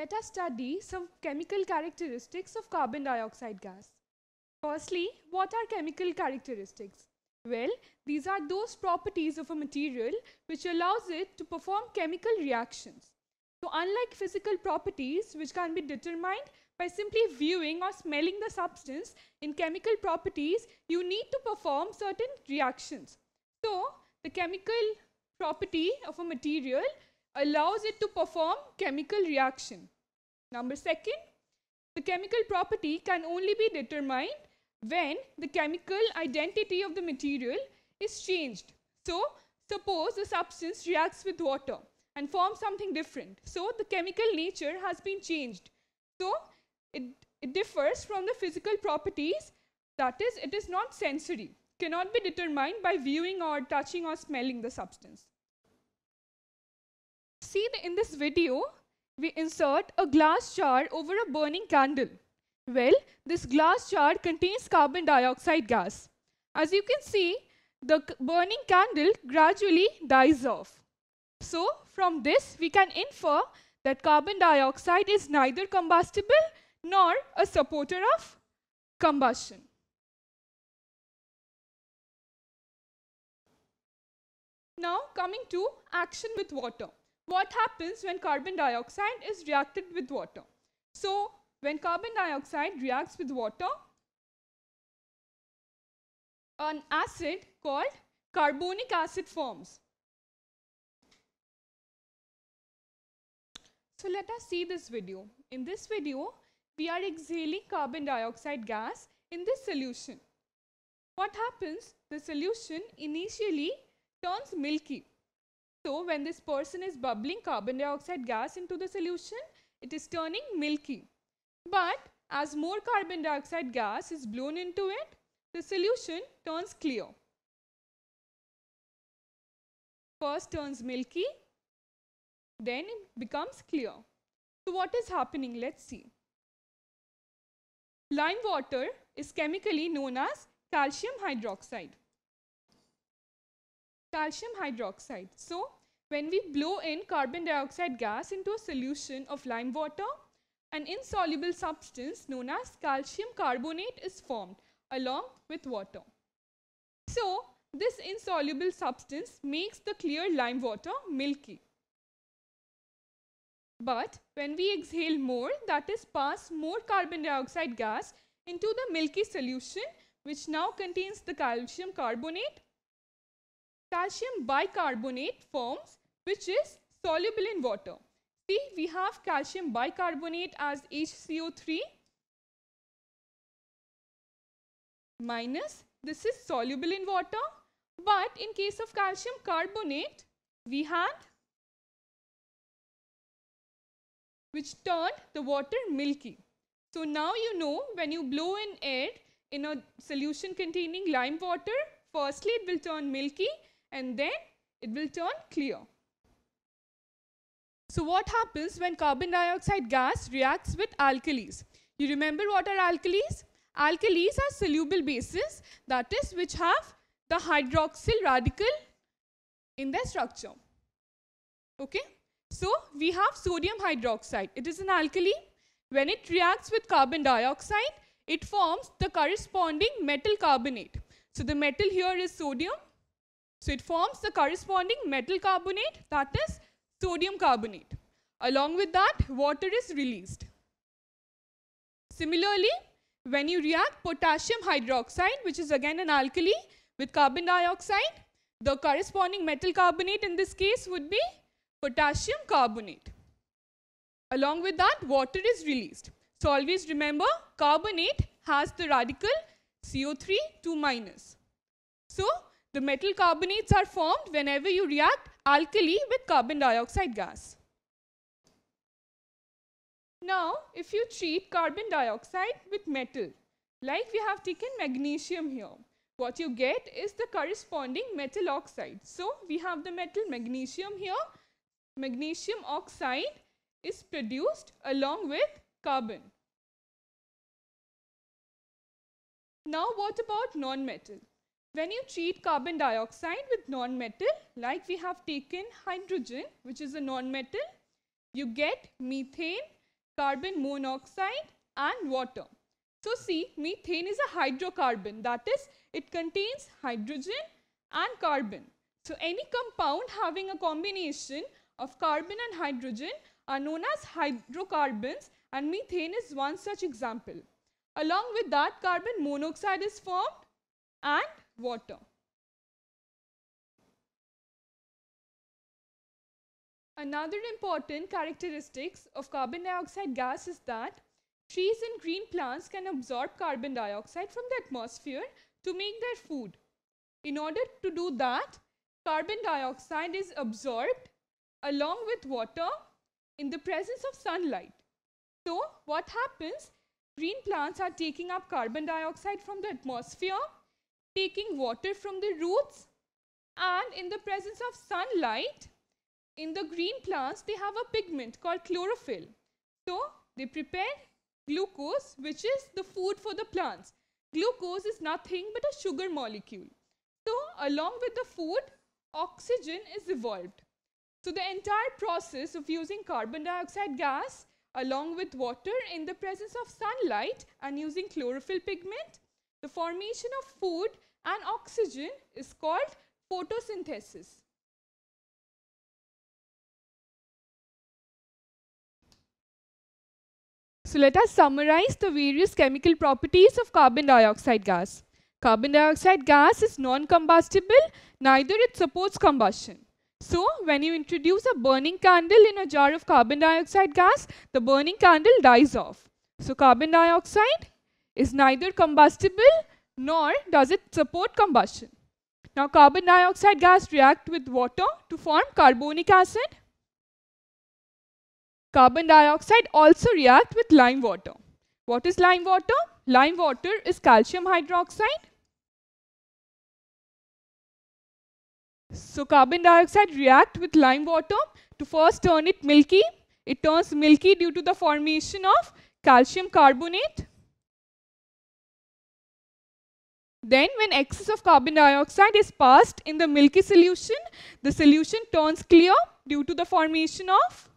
let us study some chemical characteristics of carbon dioxide gas. Firstly, what are chemical characteristics? Well, these are those properties of a material which allows it to perform chemical reactions. So unlike physical properties which can be determined by simply viewing or smelling the substance, in chemical properties you need to perform certain reactions. So the chemical property of a material allows it to perform chemical reaction. Number second, the chemical property can only be determined when the chemical identity of the material is changed. So, suppose the substance reacts with water and forms something different. So, the chemical nature has been changed. So, it, it differs from the physical properties that is, it is not sensory, cannot be determined by viewing or touching or smelling the substance. See the, in this video, we insert a glass jar over a burning candle. Well, this glass jar contains carbon dioxide gas. As you can see, the burning candle gradually dies off. So, from this, we can infer that carbon dioxide is neither combustible nor a supporter of combustion. Now, coming to action with water what happens when carbon dioxide is reacted with water. So, when carbon dioxide reacts with water, an acid called carbonic acid forms. So let us see this video. In this video, we are exhaling carbon dioxide gas in this solution. What happens? The solution initially turns milky. So when this person is bubbling carbon dioxide gas into the solution, it is turning milky. But as more carbon dioxide gas is blown into it, the solution turns clear. First turns milky, then it becomes clear. So what is happening? Let's see. Lime water is chemically known as calcium hydroxide calcium hydroxide. So, when we blow in carbon dioxide gas into a solution of lime water, an insoluble substance known as calcium carbonate is formed along with water. So, this insoluble substance makes the clear lime water milky. But when we exhale more, that is pass more carbon dioxide gas into the milky solution which now contains the calcium carbonate calcium bicarbonate forms which is soluble in water. See, we have calcium bicarbonate as HCO3 minus, this is soluble in water, but in case of calcium carbonate, we had which turned the water milky. So now you know when you blow in air in a solution containing lime water, firstly it will turn milky and then it will turn clear. So what happens when carbon dioxide gas reacts with alkalis? You remember what are alkalis? Alkalis are soluble bases that is which have the hydroxyl radical in their structure. Okay? So we have sodium hydroxide. It is an alkali. When it reacts with carbon dioxide, it forms the corresponding metal carbonate. So the metal here is sodium so it forms the corresponding metal carbonate that is sodium carbonate. Along with that, water is released. Similarly, when you react potassium hydroxide, which is again an alkali, with carbon dioxide, the corresponding metal carbonate in this case would be potassium carbonate. Along with that, water is released. So always remember, carbonate has the radical CO3 2 minus. So the metal carbonates are formed whenever you react alkali with carbon dioxide gas. Now, if you treat carbon dioxide with metal, like we have taken magnesium here, what you get is the corresponding metal oxide. So, we have the metal magnesium here. Magnesium oxide is produced along with carbon. Now, what about non-metal? When you treat carbon dioxide with non-metal, like we have taken hydrogen, which is a non-metal, you get methane carbon monoxide and water. So see, methane is a hydrocarbon. That is, it contains hydrogen and carbon. So any compound having a combination of carbon and hydrogen are known as hydrocarbons and methane is one such example. Along with that, carbon monoxide is formed and water. Another important characteristics of carbon dioxide gas is that trees and green plants can absorb carbon dioxide from the atmosphere to make their food. In order to do that, carbon dioxide is absorbed along with water in the presence of sunlight. So what happens? Green plants are taking up carbon dioxide from the atmosphere, taking water from the roots and in the presence of sunlight, in the green plants, they have a pigment called chlorophyll. So they prepare glucose, which is the food for the plants. Glucose is nothing but a sugar molecule. So along with the food, oxygen is evolved. So the entire process of using carbon dioxide gas along with water in the presence of sunlight and using chlorophyll pigment, the formation of food and oxygen is called photosynthesis. So let us summarize the various chemical properties of carbon dioxide gas. Carbon dioxide gas is non-combustible, neither it supports combustion. So when you introduce a burning candle in a jar of carbon dioxide gas, the burning candle dies off. So carbon dioxide is neither combustible nor does it support combustion. Now carbon dioxide gas react with water to form carbonic acid. Carbon dioxide also react with lime water. What is lime water? Lime water is calcium hydroxide So carbon dioxide react with lime water to first turn it milky. It turns milky due to the formation of calcium carbonate. Then when excess of carbon dioxide is passed in the milky solution, the solution turns clear due to the formation of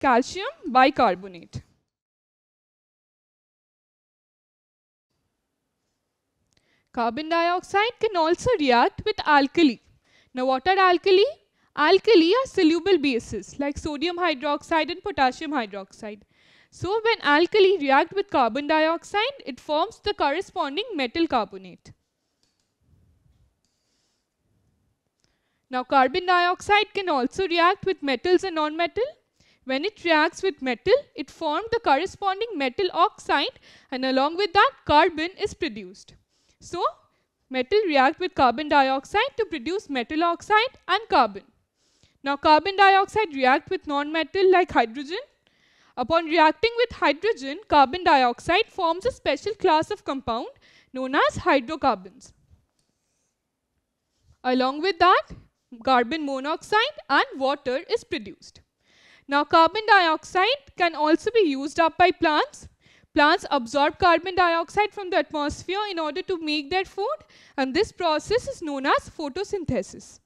calcium bicarbonate. Carbon dioxide can also react with alkali. Now what are alkali? Alkali are soluble bases like sodium hydroxide and potassium hydroxide. So when alkali react with carbon dioxide, it forms the corresponding metal carbonate. Now carbon dioxide can also react with metals and non-metal. When it reacts with metal, it forms the corresponding metal oxide and along with that carbon is produced. So metal react with carbon dioxide to produce metal oxide and carbon. Now carbon dioxide react with non-metal like hydrogen. Upon reacting with hydrogen, carbon dioxide forms a special class of compound known as hydrocarbons. Along with that, carbon monoxide and water is produced. Now carbon dioxide can also be used up by plants Plants absorb carbon dioxide from the atmosphere in order to make their food and this process is known as photosynthesis.